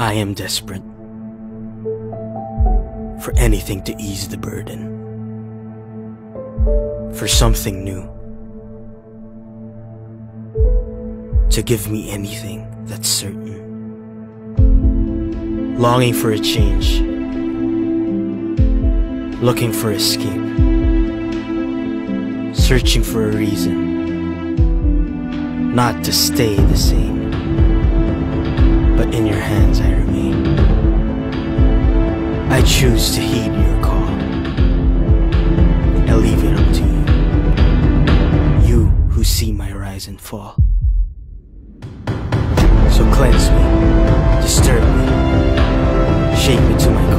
I am desperate for anything to ease the burden, for something new, to give me anything that's certain. Longing for a change, looking for escape, searching for a reason not to stay the same. I choose to heed your call. I leave it up to you. You who see my rise and fall. So cleanse me, disturb me, shake me to my